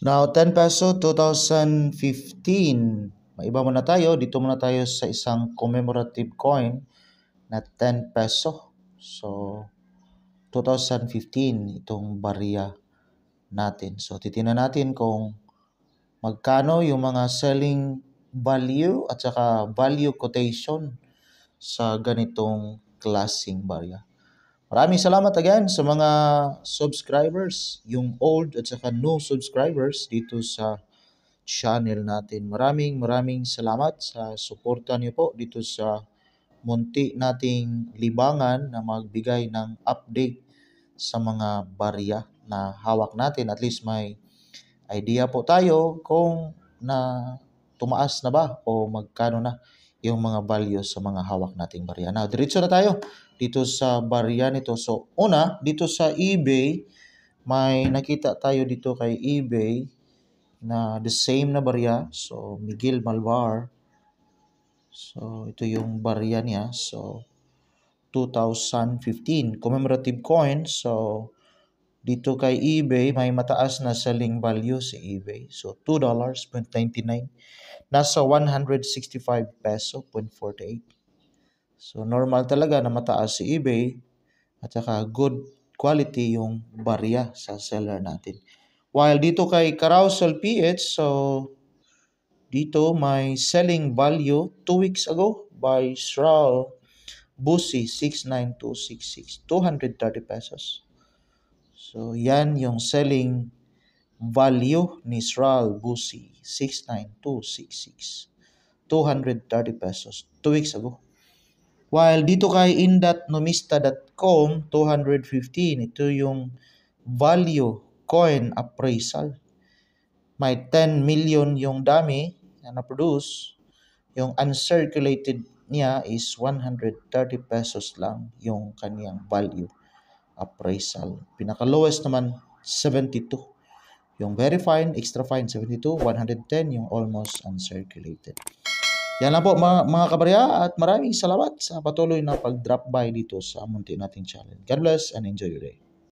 Now, 10 peso, 2015. Maiba muna tayo. Dito muna tayo sa isang commemorative coin na 10 peso. So, 2015 itong barya natin. So, titingnan natin kung magkano yung mga selling value at saka value quotation sa ganitong klasing barya. Maraming salamat again sa mga subscribers, yung old at saka new subscribers dito sa channel natin. Maraming maraming salamat sa suporta niyo po dito sa munti nating libangan na magbigay ng update sa mga barya na hawak natin. At least may idea po tayo kung na tumaas na ba o magkano na yung mga value sa mga hawak nating barya. Now, diretso na tayo dito sa barya nito. So, una, dito sa eBay, may nakita tayo dito kay eBay na the same na barya. So, Miguel Malvar. So, ito yung barya niya. So, 2015 commemorative coin. So, dito kay eBay, may mataas na selling value sa eBay. So, $2.99. Nasa 165 peso, 0.48. So, normal talaga na mataas si eBay at saka good quality yung barya sa seller natin. While dito kay Carousel PH, so dito may selling value 2 weeks ago by Shral Busi 69266, 230 pesos. So, yan yung selling value ni Shral Busi 69266, 230 pesos, 2 weeks ago. While dito kay indatnomista.com, 215, ito yung value coin appraisal. May 10 million yung dami na na-produce. Yung uncirculated niya is 130 pesos lang yung kaniyang value appraisal. Pinaka-lowest naman, 72. Yung very fine, extra fine, 72. 110 yung almost uncirculated. Yan lang po mga, mga kabarya at maraming salamat sa patuloy na pag-drop by dito sa munti nating channel. God bless and enjoy your day.